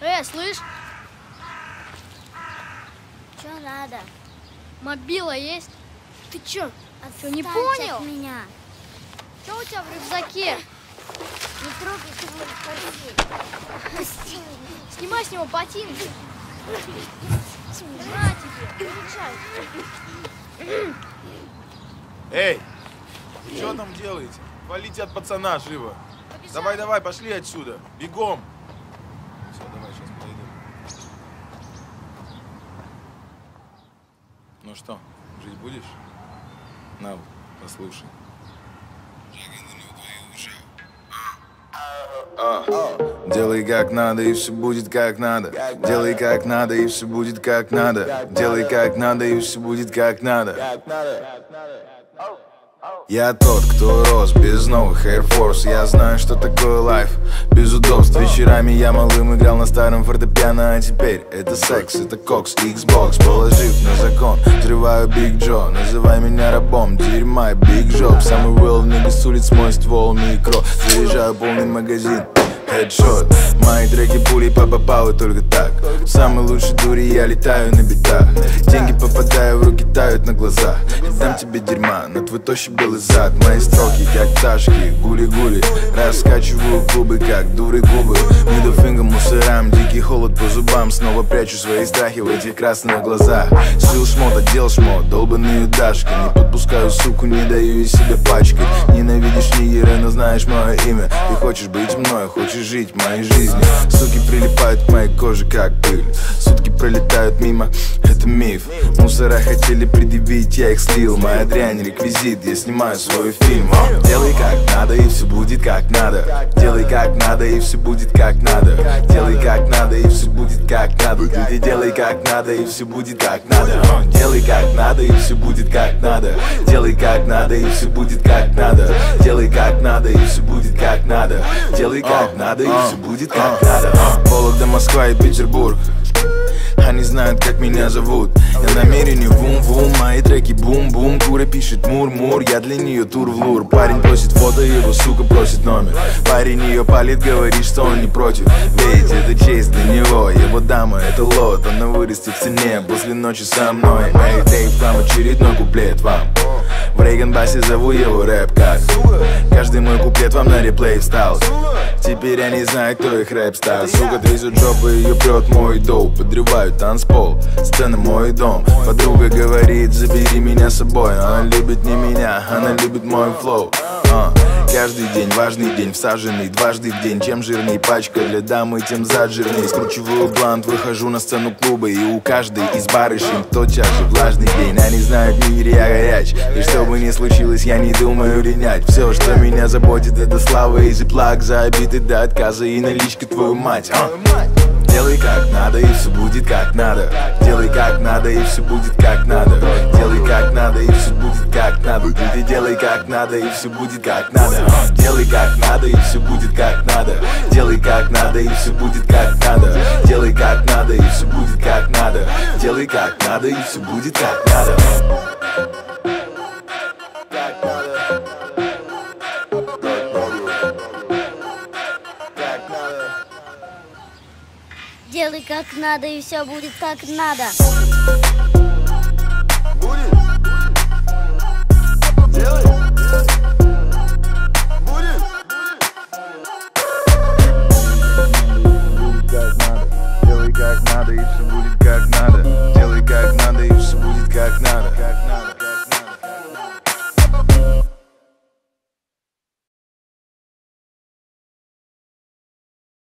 Э, слышь, Что надо? мобила есть? Ты чё? Чё, не понял? от меня. Что у тебя в рюкзаке? Не мой портфель. Снимай с него ботинки. На тебе, получай. Эй, что там делаете? Валите от пацана живо. Давай, давай, пошли отсюда. Бегом. Все, давай, сейчас подойду. Ну что, жить будешь? На, послушай. А, Делай как надо, и все будет как надо. Делай как надо, и все будет как надо. Делай как надо, и все будет как надо. Я тот, кто рос без новых Air Force. Я знаю, что такое life без удобств. Вечерами я малым играл на старом фортепиано А теперь это секс, это кокс, Xbox. Положив на закон, взрываю big joint Называй меня рабом, дерьма и big жоп Самый real nigga с улиц, мой ствол микро. Заряжаю полный магазин Headshot Мои треки пули попапают только так В самой лучшей дуре я летаю на битах. Деньги попадаю в руки, тают на глазах Не дам тебе дерьма на твой тощий белый зад. Мои строки как пташки, гули-гули. Раскачиваю клубы, как дуры губы. Мидофингом мусорам, дикий холод по зубам. Снова прячу свои страхи в этих красных глазах Слил шмот, отдел шмот, долбаные дашки Не подпускаю суку, не даю ей себя пачкать Ненавидишь нигеры, но знаешь мое имя. Ты хочешь быть мной, хочешь жить моей жизни Суки прилипают к моей коже, как пыль. Сутки пролетают мимо, это миф. Мусора хотели предъявить, я их слил. Моя дрянь, реквизит, я снимаю свой фильм. О, Делай как надо, и все будет как надо. Делай как надо, и все будет как надо. Делай как надо, и все будет как надо. Ты делай как надо, и все будет как надо. Делай как надо, и все будет надо. Делай как надо, и все будет как надо. Делай как надо, и все будет как надо. Делай как надо, и все будет как надо. Вологда, Москва и Петербург они знают, как меня зовут. Я намерение вум-вум, мои треки бум-бум. Кура пишет мур-мур, я для нее тур в лур. Парень просит фото, его сука просит номер. Парень ее палит, говорит, что он не против. Ведь это честь для него, его дама это лот. Она вырастет в цене после ночи со мной. Эй, Дэйв, вам очередной куплет вам. В Рейган-басе зову его рэп как. Каждый мой куплет вам на реплей встал. Теперь я не знаю, кто их рэп стал. Сука трясет жопу, ее прет мой доуп Подрывают танцпол, сцена мой дом. Подруга говорит, забери меня с собой. Она любит не меня, она любит мой флоу. А, Каждый день важный день, всаженный дважды в день. Чем жирней пачка для дамы, тем зад жирней Скручиваю блант, выхожу на сцену клуба И у каждой из барышень тотчас же влажный день. Они знают, мире я горяч И что бы ни случилось, я не думаю линять. Все, что меня заботит, это слава и зиплак За обиды до отказа и наличка твою мать а? Делай как надо и все будет как надо. Делай как надо и все будет как надо. Делай как надо и все будет как надо. Ты, делай как надо и все будет как надо. Делай как надо и все будет как надо. Делай как надо и все будет как надо. Делай как надо и все будет как надо. Делай как надо и все будет как надо делай как надо, и все будет как надо. Будет? Делай.